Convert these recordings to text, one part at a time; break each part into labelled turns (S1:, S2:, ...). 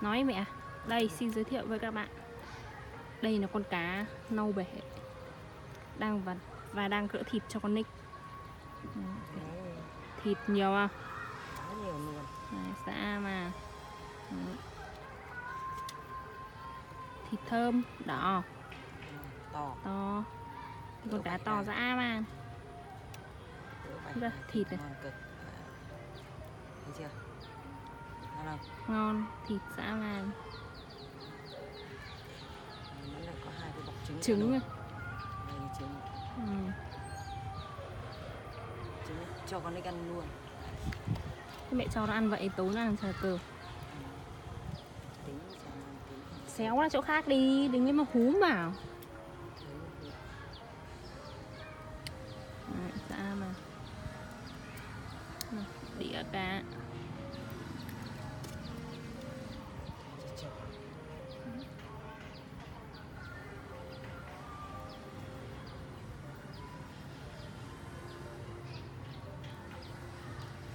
S1: nói mẹ đây xin giới thiệu với các bạn. Đây là con cá nâu bể đang và và đang cỡ thịt cho con nick. Ừ, thịt nhiều à Đấy, xã mà. Ừ. thịt thơm đỏ.
S2: To.
S1: To. Con cá to dã mà. Đây, thịt này.
S2: chưa ngon
S1: thịt dã man.
S2: Trứng
S1: trứng ừ.
S2: trứng cho con đi ăn luôn.
S1: Mẹ cho nó ăn vậy tối nó ăn chờ cờ xéo ra chỗ khác đi đừng có mà húm vào
S2: Đấy,
S1: dã mà đĩa cá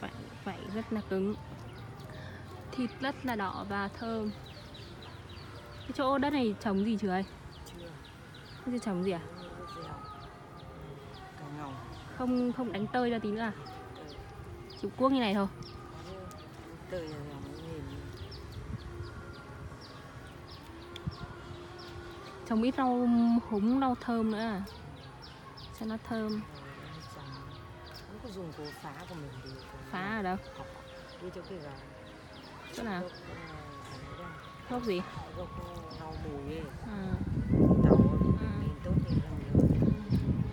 S1: vảy vảy rất là cứng. Thịt rất là đỏ và thơm. Cái chỗ đất này trồng gì chưa ấy
S2: chưa.
S1: Chưa trồng gì à? Không không đánh tơi ra tí nữa à?
S2: Ừ.
S1: chịu cuốc như này thôi.
S2: Là
S1: trồng ít rau húng rau thơm nữa à? Cho nó thơm
S2: không có dùng củ phá của mình thì
S1: phá ở đâu?
S2: Đi chỗ kia gà
S1: chỗ nào?
S2: Gốc ờ,
S1: gốc gì?
S2: Gốc rau mùi ấy
S1: à,
S2: tàu
S1: Ừ.
S2: nhìn tốt thì rau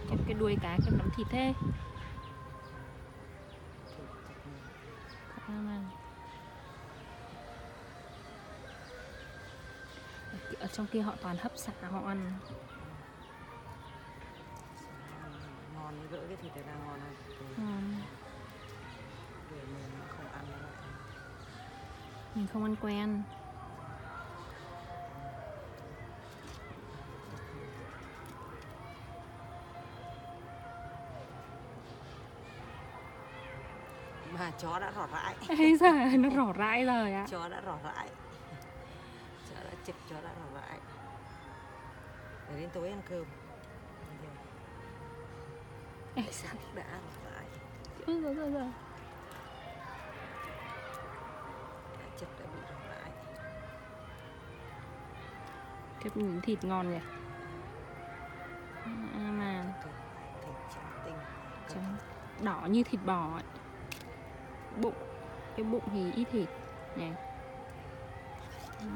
S1: cái, cái đuôi cá kem nắm thịt thế. Ở trong kia họ toàn hấp xả họ ăn.
S2: Ngon gỡ cái thịt này ra ngon hơn.
S1: Ngon.
S2: để mình không ăn
S1: mình không ăn quen.
S2: Mà chó đã rỏ rãi.
S1: Ê giời, nó rỏ rãi rồi á
S2: chó đã rỏ rãi. Chó đã chực chó đã rỏ rãi. Để đến tối ăn cơm?
S1: Ê
S2: đã ăn rãi
S1: Ừ, rồi, rồi, rồi.
S2: đã chực đã bị rỏ lại
S1: cái miếng thịt ngon nhỉ à, mà
S2: thịt thịt trắng tinh
S1: trắng đỏ như thịt bò ấy. bụng cái bụng thì ít thịt này Đó.